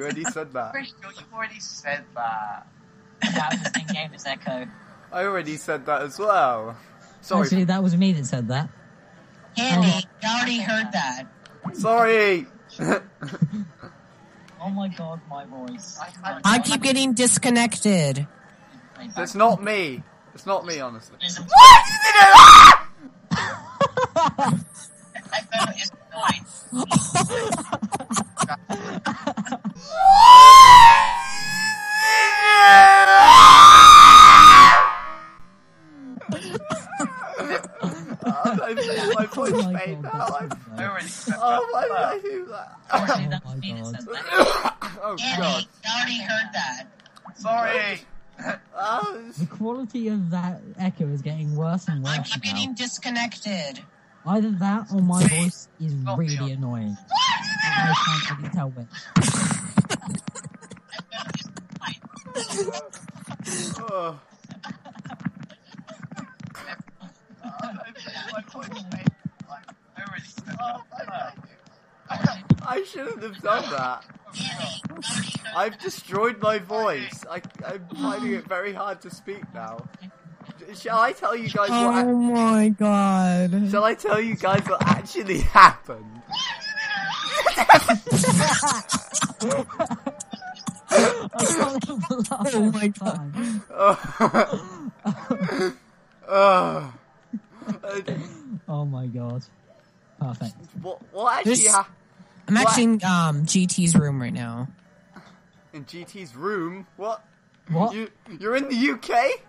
You already said that. Pretty sure you already said that. That was in game, it's Echo. I already said that as well. Sorry. Actually, that was me that said that. Andy, oh. you already heard that. Sorry. Oh my god, my voice. I- I keep getting disconnected. It's not me. It's not me, honestly. Listen, Oh, my, my voice Oh my fade God, now. I'm- so I bad. already oh, oh said that. Oh, why did I that? Actually, that Oh was my me that God. said that. Oh, Andy, God. you already heard that. Sorry. Oh, The quality of that echo is getting worse and worse. I worse keep now. getting disconnected. Either that or my voice is Oh, really God. annoying. I can't really tell which. oh. My voice fade. I already said that. I shouldn't have done that. I've destroyed my voice. I, I'm finding it very hard to speak now. Shall I tell you guys what? Oh my god. Shall I tell you guys what actually happened? I can't help but laugh Oh my God. Oh. Oh. Oh my god. Perfect. what, what actually This- happened I'm What? actually in um, GT's room right now. in GT's room? What? What? You, you're in the UK?